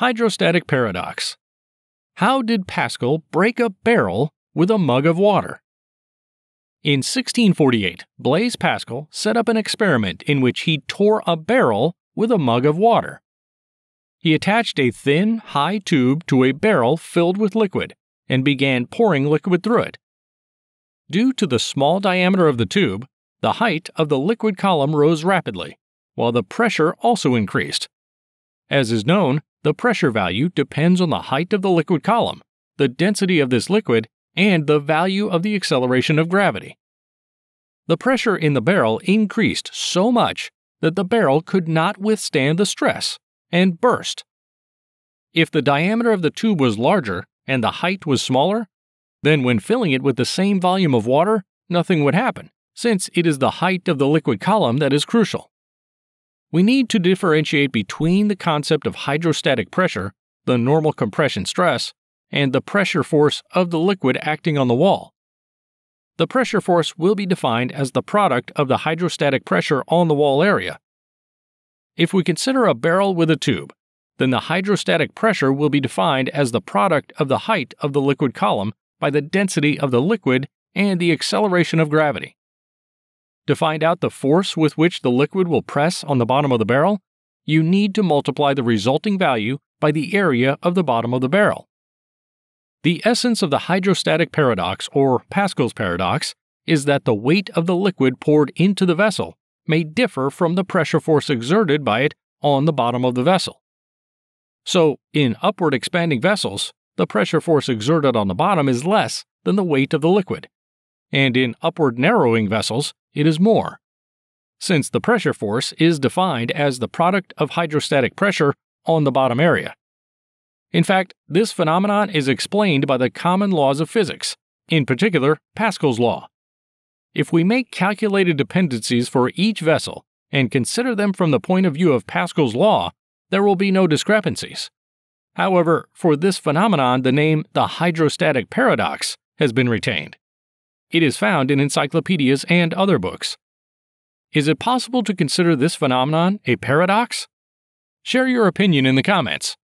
Hydrostatic paradox. How did Pascal break a barrel with a mug of water? In 1648, Blaise Pascal set up an experiment in which he tore a barrel with a mug of water. He attached a thin, high tube to a barrel filled with liquid and began pouring liquid through it. Due to the small diameter of the tube, the height of the liquid column rose rapidly, while the pressure also increased. As is known, the pressure value depends on the height of the liquid column, the density of this liquid, and the value of the acceleration of gravity. The pressure in the barrel increased so much that the barrel could not withstand the stress and burst. If the diameter of the tube was larger and the height was smaller, then when filling it with the same volume of water, nothing would happen, since it is the height of the liquid column that is crucial. We need to differentiate between the concept of hydrostatic pressure, the normal compression stress, and the pressure force of the liquid acting on the wall. The pressure force will be defined as the product of the hydrostatic pressure on the wall area. If we consider a barrel with a tube, then the hydrostatic pressure will be defined as the product of the height of the liquid column by the density of the liquid and the acceleration of gravity. To find out the force with which the liquid will press on the bottom of the barrel, you need to multiply the resulting value by the area of the bottom of the barrel. The essence of the hydrostatic paradox, or Pascal's paradox, is that the weight of the liquid poured into the vessel may differ from the pressure force exerted by it on the bottom of the vessel. So, in upward expanding vessels, the pressure force exerted on the bottom is less than the weight of the liquid, and in upward narrowing vessels, it is more. Since the pressure force is defined as the product of hydrostatic pressure on the bottom area. In fact, this phenomenon is explained by the common laws of physics, in particular, Pascal's law. If we make calculated dependencies for each vessel and consider them from the point of view of Pascal's law, there will be no discrepancies. However, for this phenomenon, the name the hydrostatic paradox has been retained. It is found in encyclopedias and other books. Is it possible to consider this phenomenon a paradox? Share your opinion in the comments.